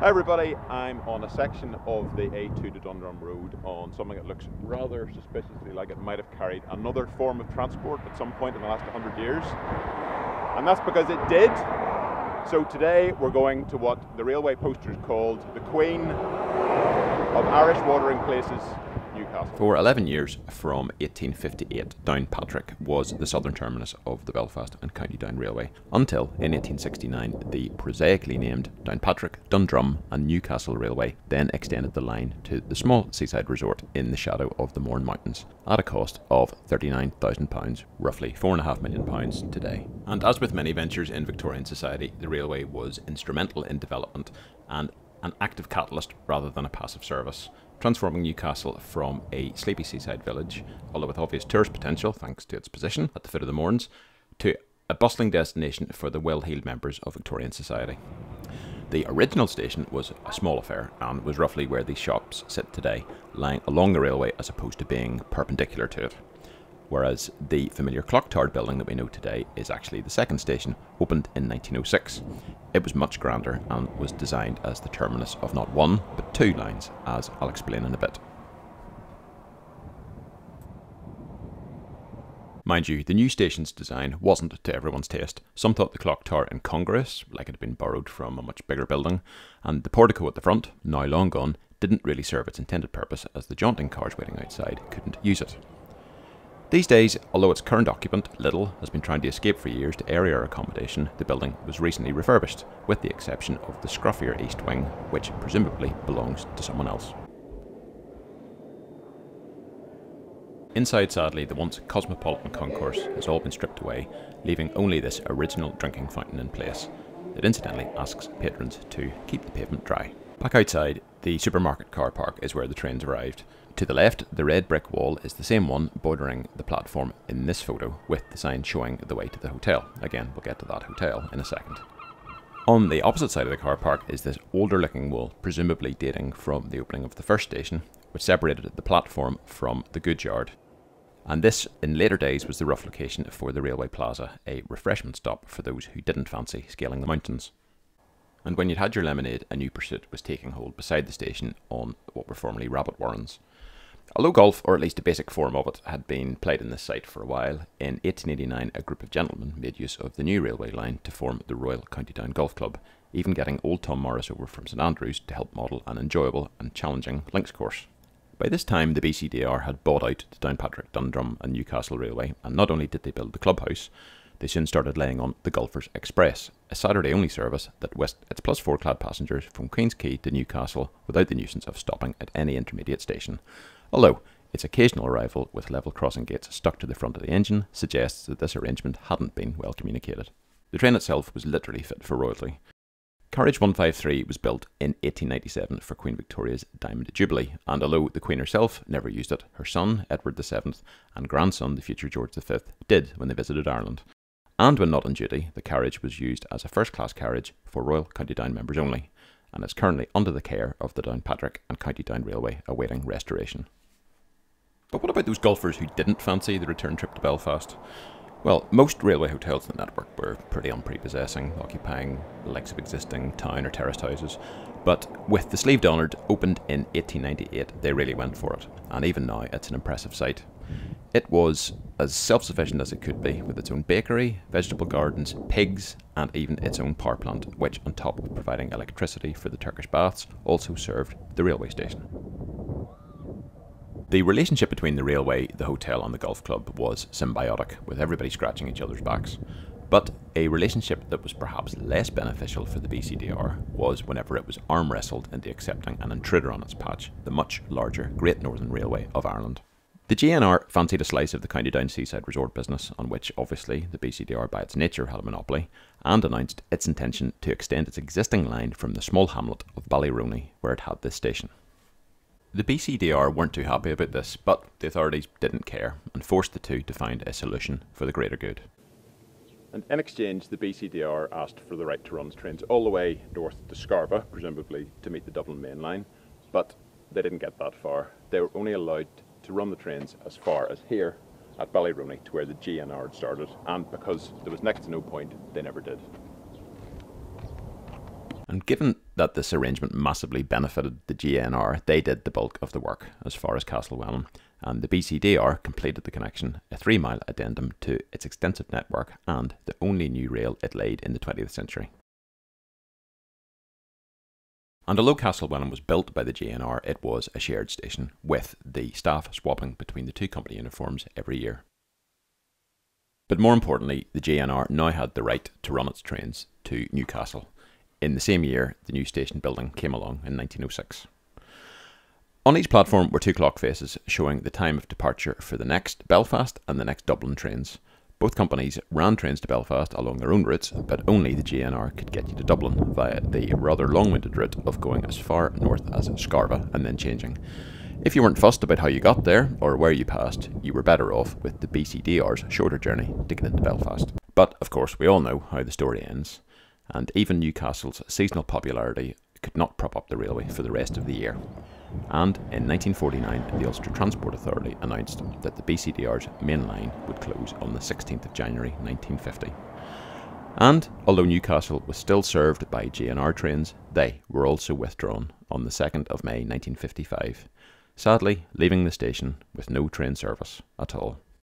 Hi everybody, I'm on a section of the A2 to Dundrum Road on something that looks rather suspiciously like it might have carried another form of transport at some point in the last 100 years. And that's because it did. So today we're going to what the railway posters called the Queen of Irish Watering Places Newcastle. For 11 years, from 1858, Downpatrick was the southern terminus of the Belfast and County Down Railway, until in 1869 the prosaically named Downpatrick, Dundrum and Newcastle Railway then extended the line to the small seaside resort in the shadow of the Mourne Mountains at a cost of £39,000, roughly £4.5 million today. And as with many ventures in Victorian society, the railway was instrumental in development and an active catalyst rather than a passive service transforming Newcastle from a sleepy seaside village, although with obvious tourist potential thanks to its position at the foot of the Mournes, to a bustling destination for the well heeled members of Victorian society. The original station was a small affair and was roughly where these shops sit today, lying along the railway as opposed to being perpendicular to it whereas the familiar clock tower building that we know today is actually the second station, opened in 1906. It was much grander and was designed as the terminus of not one, but two lines, as I'll explain in a bit. Mind you, the new station's design wasn't to everyone's taste. Some thought the clock tower incongruous, like it had been borrowed from a much bigger building, and the portico at the front, now long gone, didn't really serve its intended purpose as the jaunting cars waiting outside couldn't use it. These days, although its current occupant, Lidl, has been trying to escape for years to airier accommodation, the building was recently refurbished, with the exception of the scruffier east wing, which presumably belongs to someone else. Inside, sadly, the once cosmopolitan concourse has all been stripped away, leaving only this original drinking fountain in place. It incidentally asks patrons to keep the pavement dry. Back outside, the supermarket car park is where the trains arrived. To the left, the red brick wall is the same one bordering the platform in this photo, with the sign showing the way to the hotel. Again, we'll get to that hotel in a second. On the opposite side of the car park is this older looking wall, presumably dating from the opening of the first station, which separated the platform from the goods yard. And this, in later days, was the rough location for the Railway Plaza, a refreshment stop for those who didn't fancy scaling the mountains. And when you'd had your lemonade, a new pursuit was taking hold beside the station on what were formerly rabbit warrens. Although golf, or at least a basic form of it, had been played in this site for a while, in 1889 a group of gentlemen made use of the new railway line to form the Royal County Down Golf Club, even getting old Tom Morris over from St Andrews to help model an enjoyable and challenging links course. By this time, the BCDR had bought out the Downpatrick, Dundrum and Newcastle Railway, and not only did they build the clubhouse, they soon started laying on the Golfers Express, a Saturday only service that whisked its plus four clad passengers from Queen's Quay to Newcastle without the nuisance of stopping at any intermediate station, although its occasional arrival with level crossing gates stuck to the front of the engine suggests that this arrangement hadn't been well communicated. The train itself was literally fit for royalty. Carriage 153 was built in 1897 for Queen Victoria's Diamond Jubilee, and although the Queen herself never used it, her son, Edward VII, and grandson, the future George V, did when they visited Ireland. And when not on duty, the carriage was used as a first class carriage for Royal County Down members only, and is currently under the care of the Downpatrick and County Down Railway awaiting restoration. But what about those golfers who didn't fancy the return trip to Belfast? Well, most railway hotels in the network were pretty unprepossessing, occupying the likes of existing town or terraced houses. But with the Slieve Donard opened in 1898, they really went for it, and even now it's an impressive sight. It was as self sufficient as it could be, with its own bakery, vegetable gardens, pigs, and even its own power plant, which, on top of providing electricity for the Turkish baths, also served the railway station. The relationship between the railway, the hotel, and the golf club was symbiotic, with everybody scratching each other's backs. But a relationship that was perhaps less beneficial for the BCDR was whenever it was arm wrestled into accepting an intruder on its patch, the much larger Great Northern Railway of Ireland. The GNR fancied a slice of the County Down seaside resort business, on which obviously the BCDR by its nature had a monopoly, and announced its intention to extend its existing line from the small hamlet of Ballyroney, where it had this station. The BCDR weren't too happy about this, but the authorities didn't care and forced the two to find a solution for the greater good. And in exchange, the BCDR asked for the right to run trains all the way north to Scarva, presumably to meet the Dublin main line, but they didn't get that far. They were only allowed to run the trains as far as here at Ballyroney to where the GNR had started, and because there was next to no point, they never did. And given that this arrangement massively benefited the GNR, they did the bulk of the work as far as Castlewellan, and the BCDR completed the connection, a three mile addendum to its extensive network and the only new rail it laid in the 20th century. And although Castlewellan was built by the GNR, it was a shared station, with the staff swapping between the two company uniforms every year. But more importantly, the GNR now had the right to run its trains to Newcastle. In the same year, the new station building came along in 1906. On each platform were two clock faces showing the time of departure for the next Belfast and the next Dublin trains. Both companies ran trains to Belfast along their own routes, but only the GNR could get you to Dublin via the rather long winded route of going as far north as Scarva and then changing. If you weren't fussed about how you got there or where you passed, you were better off with the BCDR's shorter journey to get into Belfast. But of course, we all know how the story ends, and even Newcastle's seasonal popularity could not prop up the railway for the rest of the year. And in 1949, the Ulster Transport Authority announced that the BCDR's main line would close on the 16th of January 1950. And although Newcastle was still served by GNR trains, they were also withdrawn on the 2nd of May 1955, sadly leaving the station with no train service at all.